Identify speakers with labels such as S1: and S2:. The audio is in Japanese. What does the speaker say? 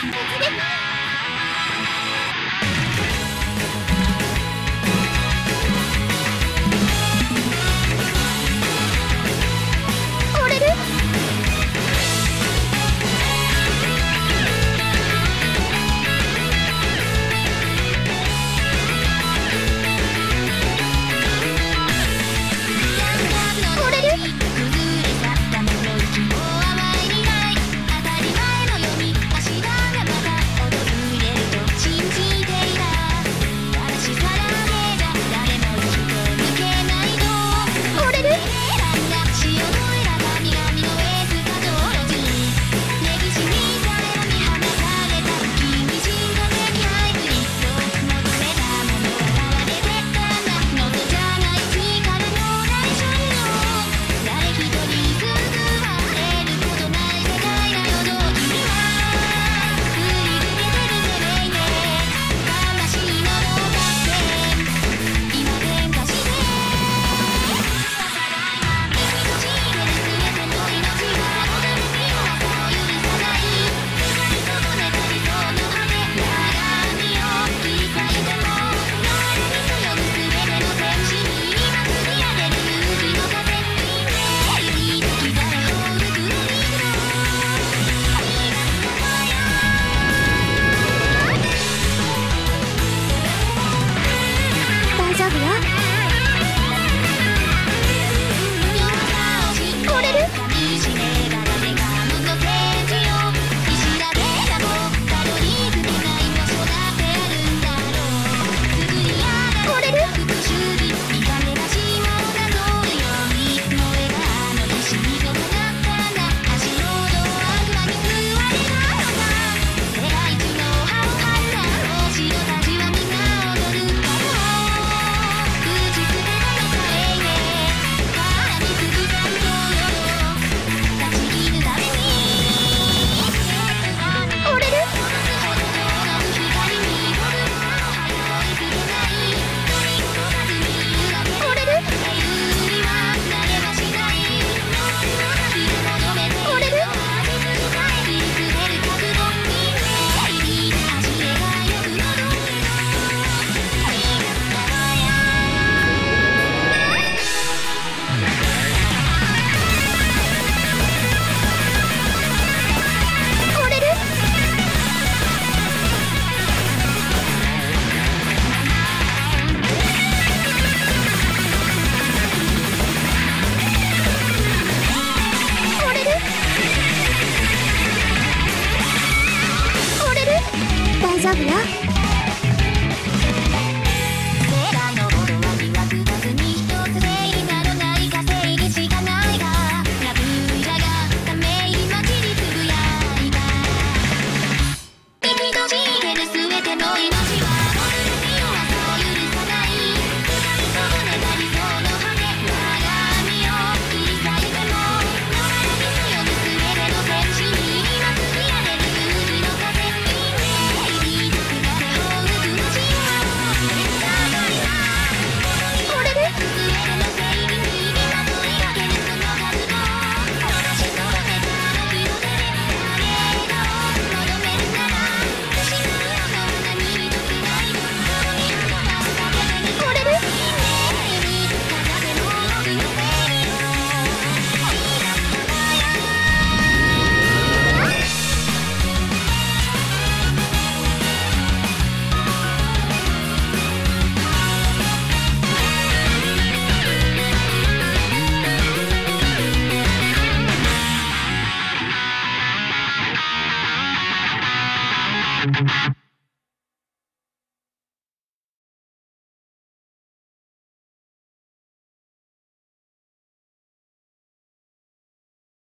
S1: 丈夫 Yeah.